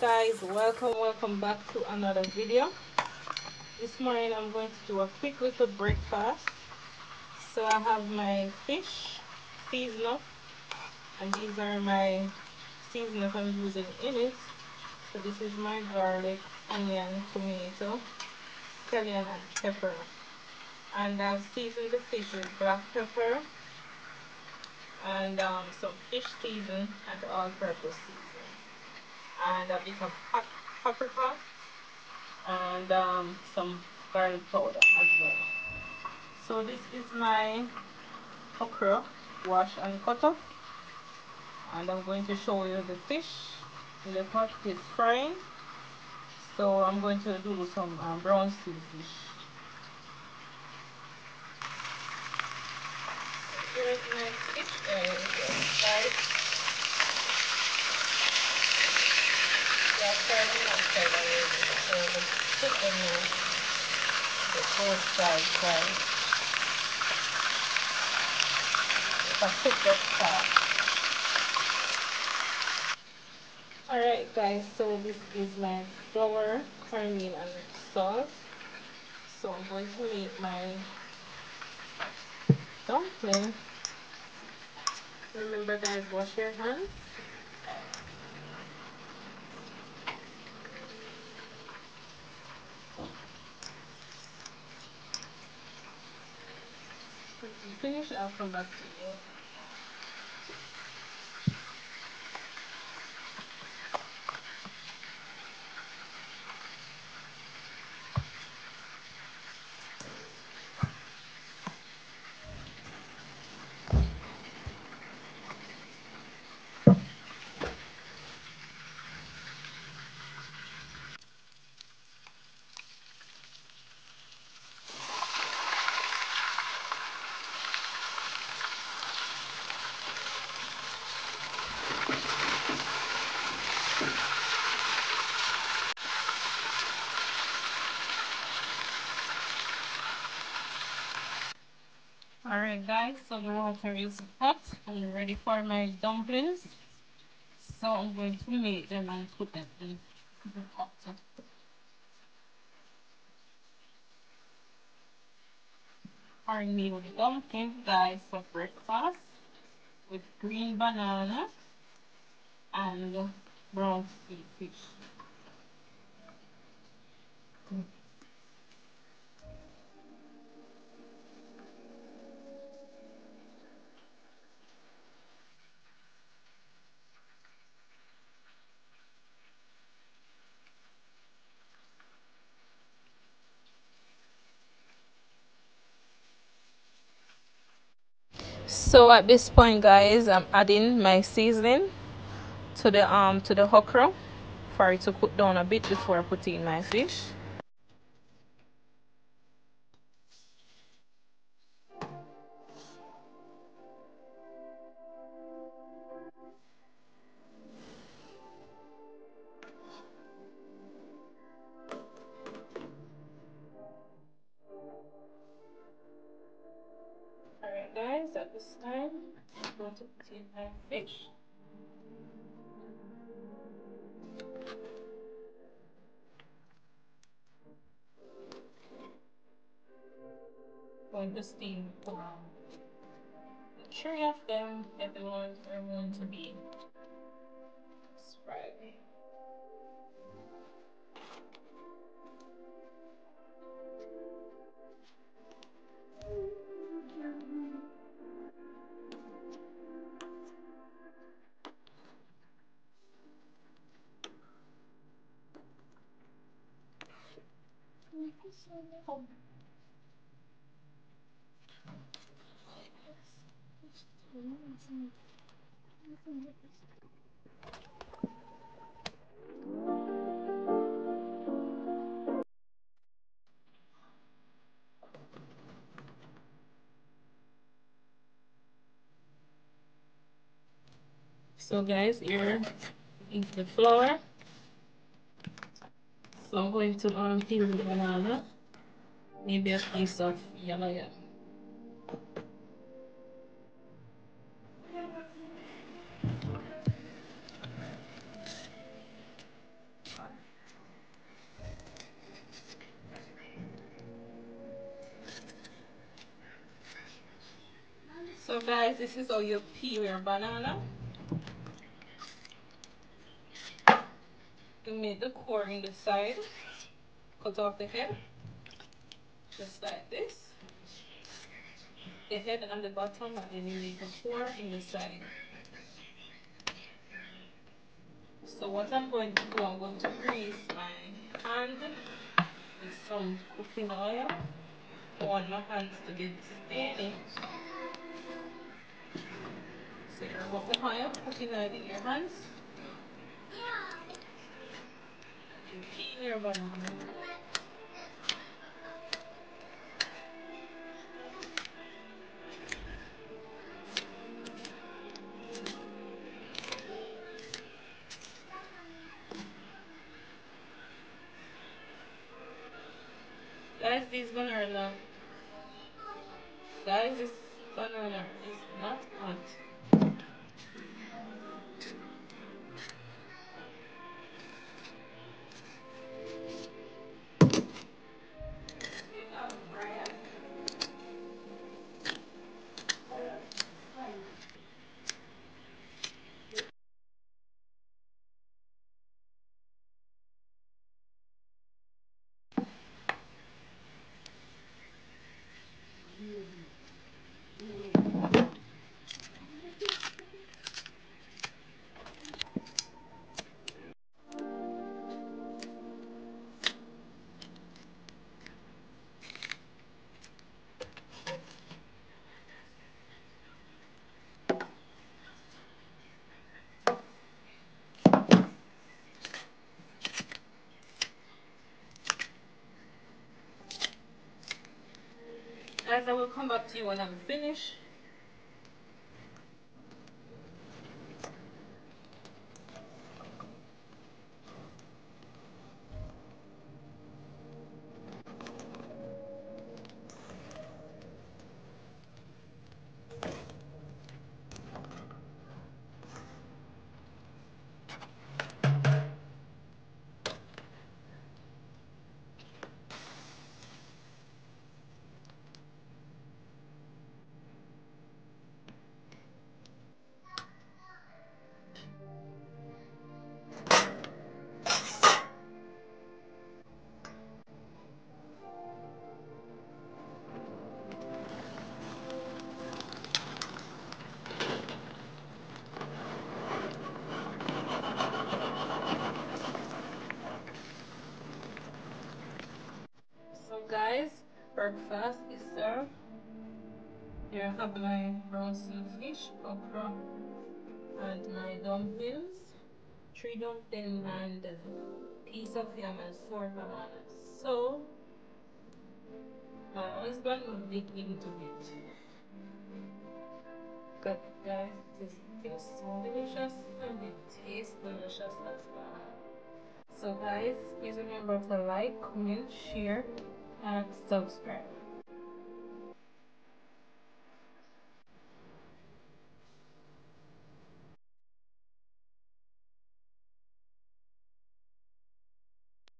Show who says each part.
Speaker 1: guys welcome welcome back to another video. This morning i'm going to do a quick little breakfast. So i have my fish seasoned up and these are my seasonings i'm using in it. So this is my garlic onion tomato scallion and pepper. And i've seasoned the fish with black pepper and um, some fish season and all-purpose season and a bit of paprika and um, some garlic powder as well. So this is my okra wash and cut up and I'm going to show you the fish. In the pot is frying. So I'm going to do some um, brown stew fish. Here is my fish and Alright guys, so this is my flour, cornmeal and salt. So I'm going to make my dumpling. Remember guys, wash your hands. Finish, I'll come back to you. Alright guys, so the water is hot. I'm ready for my dumplings. So I'm going to make them and put them in the pot. Our meal dumplings guys for breakfast with green banana and brown stew fish. so at this point guys i'm adding my seasoning to the um to the okra for it to cook down a bit before i put in my fish Alright guys, at this time, I'm going to put in my fish. Going to steam um, three of them if they want everyone to be spread. So guys, here is the flour. So I'm going to um peel the banana, maybe a piece of yellow. So guys, this is how you peel your banana. You make the core in the side, cut off the head, just like this. The head and the bottom and then you make the core in the side. So what I'm going to do, I'm going to grease my hand with some cooking oil. I want my hands to get steady. The oil in your hands. You peel your banana. Guys, this banana, guys, this banana is not hot. Guys, I will come back to you when I'm finished. Breakfast is served. Here I have my brown sea fish, okra, and my dumplings, three dumplings and a piece of yam and four bananas. So my husband will dig into it. But guys, it feels so delicious and it tastes delicious as well. So guys, please remember to like, comment, share, and subscribe.